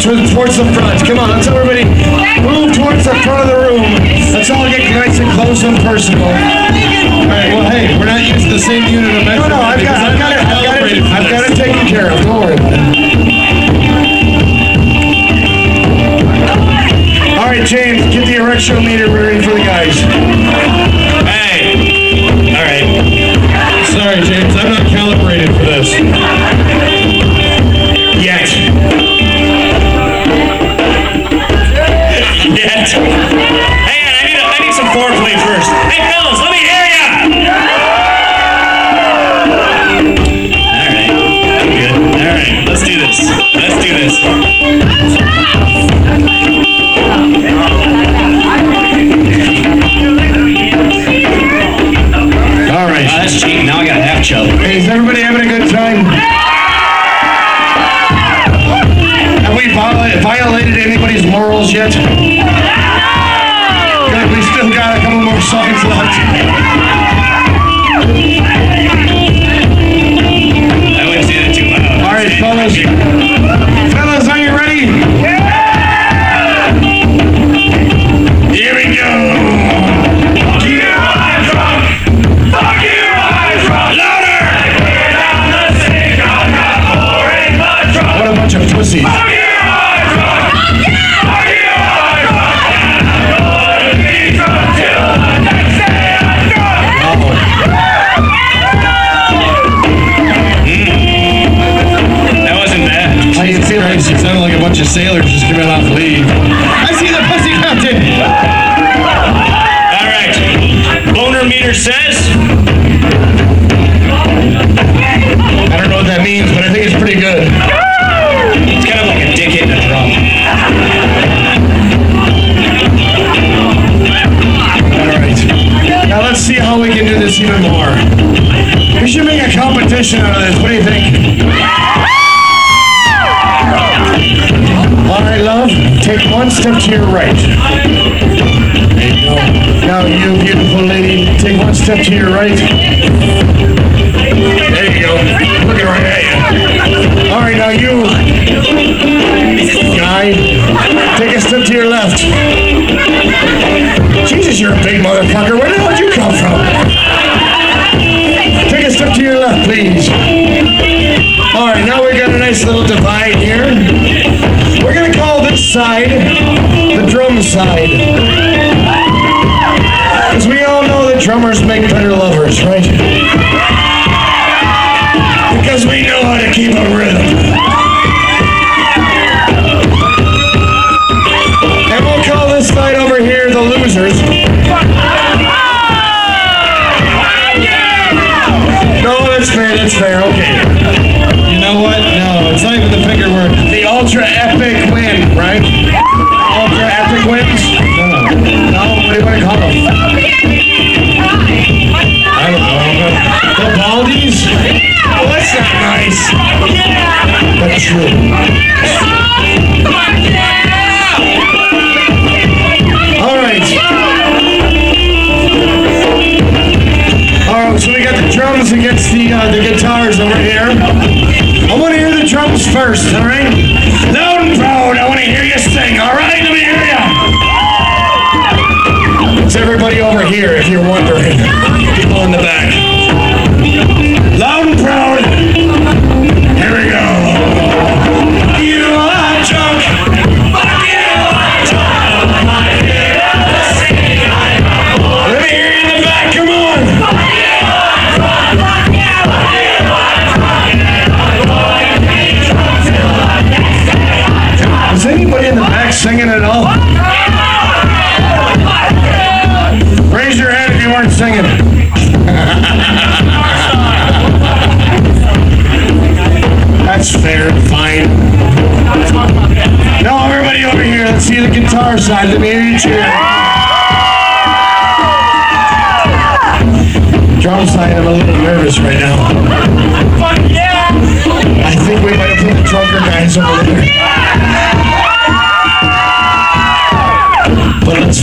to, towards the front. Come on, let's everybody move towards the front of the room. Let's all get nice and close and personal. All right, well, hey, we're not using the same unit of measurement. no, I've got, I've got it, I've got it, I've got it taken care of. Don't worry. All right, James, get the erection meter ready for the guys. Do this. All right. Oh, that's cheating. Now I got half chub. Hey, is everybody having a good time? Have we viola- violated anybody's morals yet? Good, we still got a couple more songs left. Christ, you sounded like a bunch of sailors just coming off leave. I see the pussy captain. All right. Boner meter says. I don't know what that means, but I think it's pretty good. It's kind of like a dick hitting a drum. All right. Now let's see how we can do this even more. We should make a competition out of this. What do you think? All right, love. Take one step to your right. There you go. Now you, beautiful lady, take one step to your right. There you go. Looking right at you. All right, now you, guy, take a step to your left. Jesus, you're a big motherfucker. Where the hell did you come from? Take a step to your left, please. All right, now we've got a nice little divide here. Side the drum side. Because we all know that drummers make better lovers, right? Because we know how to keep a rhythm. And we'll call this side over here the losers. No, that's fair, that's fair, okay. Ultra epic win, right? Ultra epic wins? No. No, what do you want to call them? I don't know. The Baldies? Oh, that's not nice. But true. All right. All right, so we got the drums against the uh, the guitars over here. I want to hear the drums first, all right? Here, if you're wondering. People in the back. Singing. That's fair, fine. No, everybody over here, let's see the guitar side. Let me hear you cheer. Drum side, I'm a little nervous right now. I think we might have put the drunker guys over there.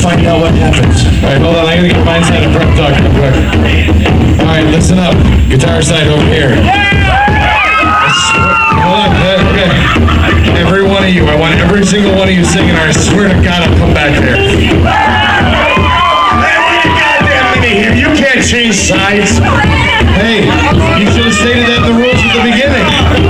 Find out what happens. All right, hold on. I gotta get my side of prep talk real quick. All right, listen up. Guitar side over here. Hold on. Okay. Every one of you, I want every single one of you singing, I swear to God, I'll come back here. You can't change sides. Hey, you should have stated that in the rules at the beginning.